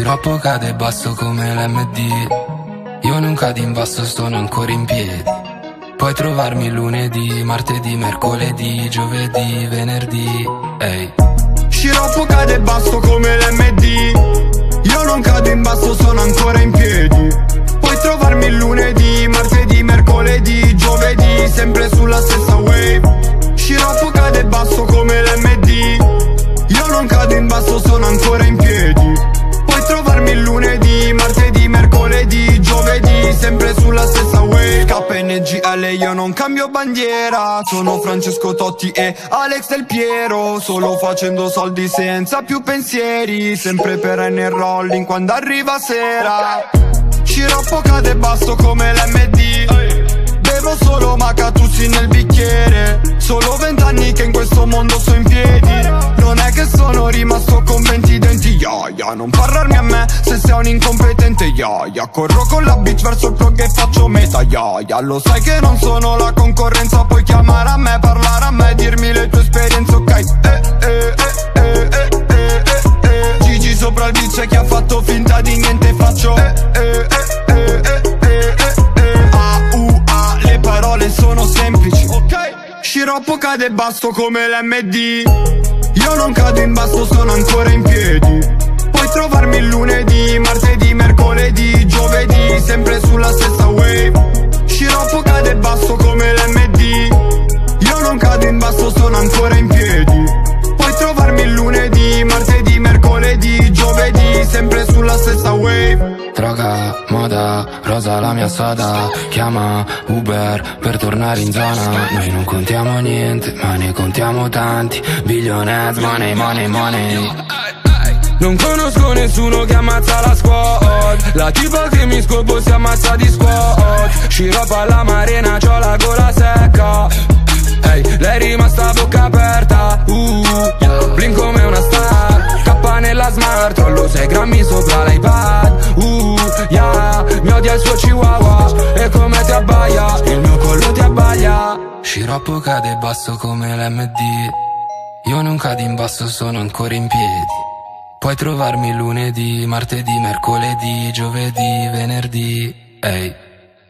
Sciroppo cade basso come l'MD Io non cado in basso, sono ancora in piedi. Puoi trovarmi lunedì, martedì, mercoledì, giovedì, venerdì Ehi. Sciroppo cade basso come l'MD Io non cado in basso, sono ancora in piedi. Puoi trovarmi lunedì, martedì, mercoledì, giovedì Sempre sulla stessa wave. Sciroppo cade basso come l'MD Io non cado in basso, sono ancora in piedi sulla stessa wave KNGL io non cambio bandiera. Sono Francesco Totti e Alex Del Piero Solo facendo soldi senza più pensieri Sempre per N Rolling quando arriva sera. Sciroppo cade basso come l'MD Bevo solo macatussi nel bicchiere Non parlarmi a me se sei un incompetente iaia ia. Corro con la bitch verso il pro che faccio meta iaia ia. Lo sai che non sono la concorrenza Puoi chiamare a me, parlare a me Dirmi le tue esperienze, ok eh, eh, eh, sopra il vice che ha fatto finta di niente Faccio A, U, A Le parole sono semplici Ok Sciroppo cade basso come l'MD io non cado in basso, sono ancora in piedi trovarmi lunedì, martedì, mercoledì, giovedì Sempre sulla stessa wave Sciroppo cade basso come l'MD Io non cado in basso, sono ancora in piedi. Puoi trovarmi lunedì, martedì, mercoledì, giovedì Sempre sulla stessa wave Droga, moda, rosa la mia soda. Chiama Uber per tornare in zona. Noi non contiamo niente, ma ne contiamo tanti. Billionaires, money, money, money Non conosco nessuno che ammazza la squad. La tipa che mi scopo si ammazza di squad. Sciroppo alla marina, c'ho la gola secca. Ehi, lei è rimasta a bocca aperta. Uh, Blink come una star. K nella smart. Rollo 6 grammi sopra l'iPad. Uh, yeah, Mi odia il suo chihuahua. E come ti abbaia? Il mio collo ti abbaglia Sciroppo cade basso come l'MD Io non cado in basso, sono ancora in piedi Puoi trovarmi lunedì, martedì, mercoledì, giovedì, venerdì. Ehi.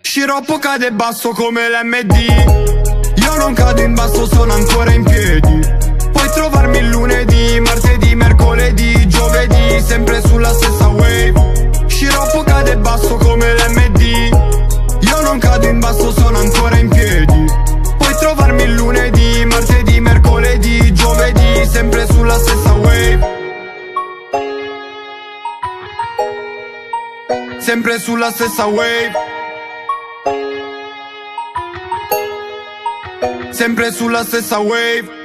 Sciroppo cade basso come l'MD Io non cado in basso, sono ancora in piedi. Puoi trovarmi lunedì, martedì, mercoledì, giovedì Sempre sulla stessa Sempre sulla stessa wave. Sempre sulla stessa wave